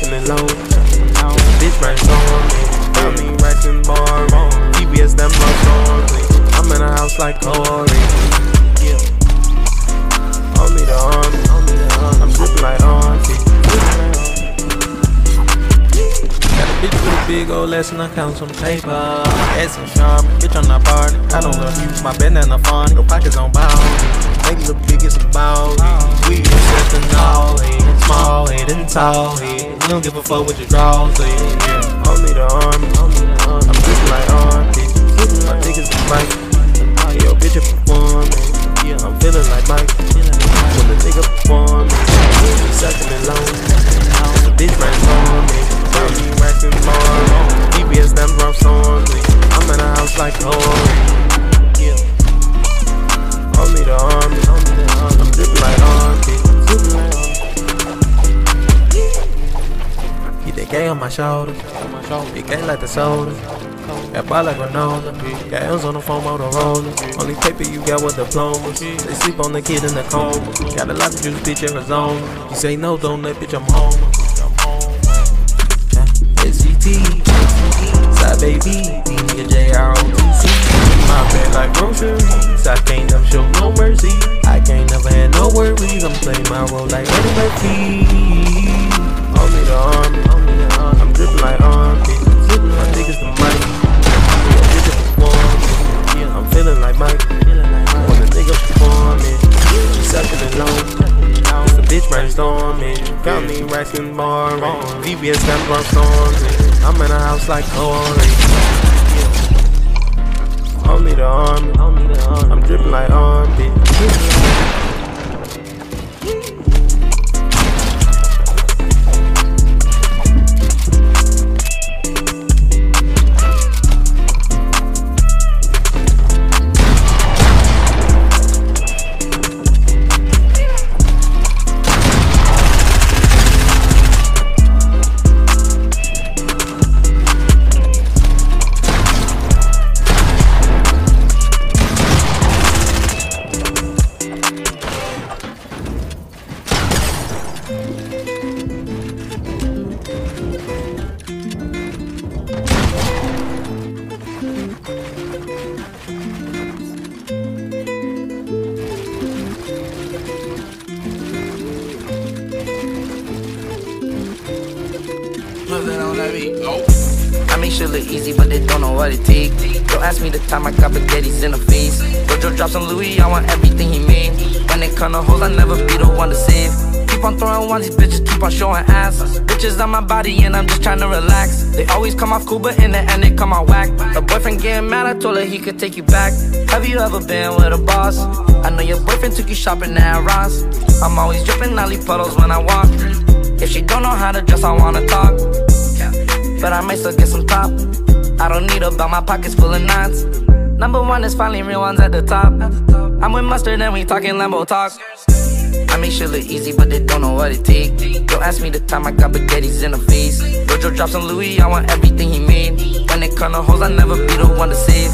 sucking it low. Bitch brainstorming. Got me racking bar. TBS, them love story. I'm in a house like Corey. Big old lesson, I count some paper. Add some sharp, bitch, I'm not party. I don't love you, my bandana funny. No pockets on bound. Look big as some ball. We just the all small head and tall head. We don't give a fuck what your draws is. Yeah. Only the army, I'm dripping like auntie. My is a bike. Yo, bitch, a performing. I'm Them rough on. I'm in a house like Corey. Only the army. I'm dripping like auntie. Keep that gay on my shoulders. It gay like the soda. That ball like granola. Got M's on the phone, Motorola. Only paper you got with diplomas. They sleep on the kid in the coma. Got a lot of juice, bitch, Arizona. You say no, don't let bitch, I'm home. SGT, side baby, nigga JROTC. My bed like groceries. I can't never show no mercy. I can't never have no worries. I'm playing my role like Eddie Murphy. Only the army. I'm dripping like armpit. My is the mic. Got me racking bar. VBS got bar storming. I'm in a house like Corey. Only the army. I'm dripping like armpit. I make shit look easy, but they don't know what it take. Don't ask me the time I got spaghettis in the face. Jojo drops on Louis, I want everything he made. When it come to hoes, I never be the one to save. Keep on throwing ones, these bitches keep on showing ass. Bitches on my body, and I'm just trying to relax. They always come off cool, but in the end, they come out whack. The boyfriend getting mad, I told her he could take you back. Have you ever been with a boss? I know your boyfriend took you shopping at Ross. I'm always dripping, leave puddles when I walk. If she don't know how to dress, I wanna talk. But I might still get some top. I don't need a belt, my pockets full of knots. Number one is finally real ones at the top. I'm with mustard and we talking Lambo talk. I make shit look easy, but they don't know what it take. Don't ask me the time I got spaghettis in the face. Jojo drops on Louis, I want everything he made. When it come to hoes, I never be the one to save.